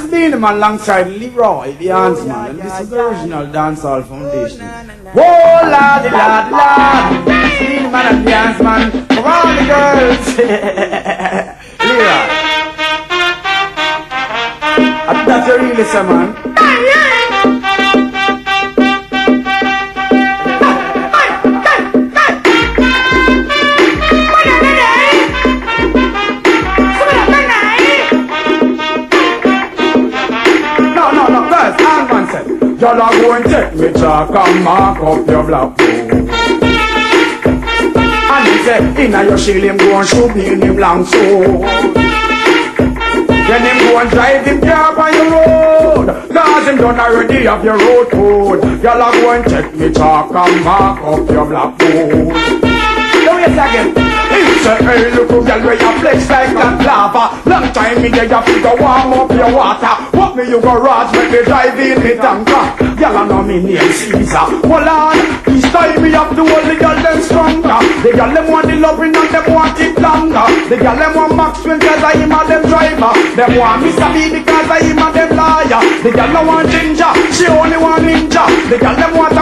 This is Man alongside Leroy, the Hands Man, and this is the original Dancehall Foundation. Whoa, oh, la di la di la. Beenie Man and the Hands Man, for all the girls. Leroy. That's your really say, man. Are going to take me chalk and mark up your blackboard. And he said, inna your shield him go and shoot me in him long sword. Then him go and drive him car on your road Cause him done already have your road code are going to take me chalk and mark up your black wait again. He say, hey look girl where you flex like that lava. Long time me there you figure warm up your water. What me you go raj make me drive in me tanker. Y'all I know me name Caesar. Hold on, each time me have to hold the girl them stronger. The girl them want the loving and them want it longer. The girl them want Maxwell cause I him a them driver. Them want Mr. B because I him a them liar. The girl no want ginger, she only want ninja. The girl them want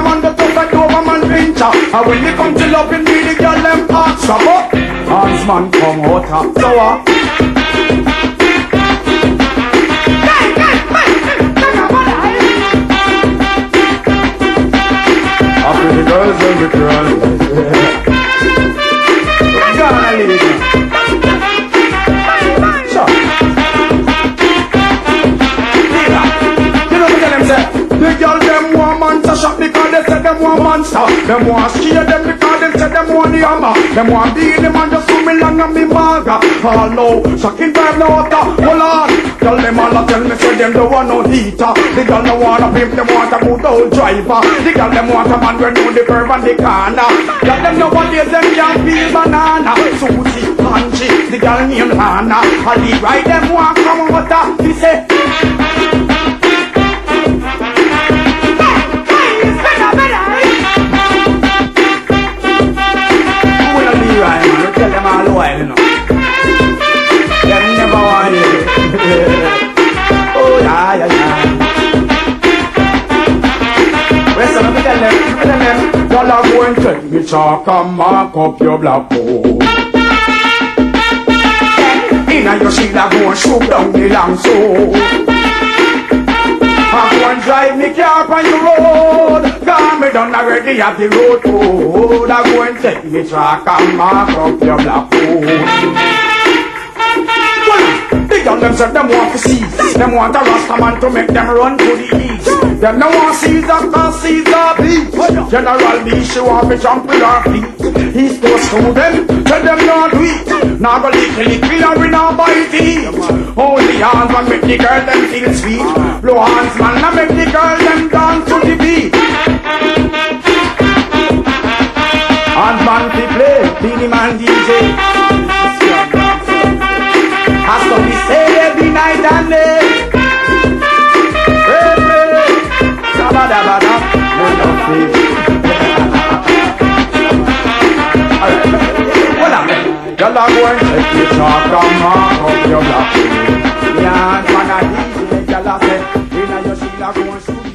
Pincher And when they come to loving me the girl them ask up. Hans man come out of sour After the girls and the girls. Gonna them want shot because they say them want monster. Them want scare them because them say them want the Them want be the man just me long and me maga. All no, shocking time no water Hold on. Tell them all a tell me say them don't want no heater. The girl don't want a pimp, them want a good old driver. The girl them want a man when know the curve and the corner. Girl them nowadays them can't feel banana. Susie, Angie, the girl named Hannah. I leave right them want come out uh, He say To take me chalk and mark up your blackboard Inna your shield a go and shoot down the long sword I go and drive me car on the road. Cause me done already have the road code I go and take me truck and mark up your black hole girl them say them want to see. Them want a rasta man to make them run to the east. Them no want Caesar cause Caesar beat. General B she want me jump with her feet. He's supposed to them, tell them not do it. Now go lick lick and we not bite it. Only hands man make the girl them feel sweet. Blow hands man and make the girl them dance to the beat. Hands man fi play, Beenie Man DJ has make you talk and mark up your black. Yeah, man, I you a. Inna your sheila shoot.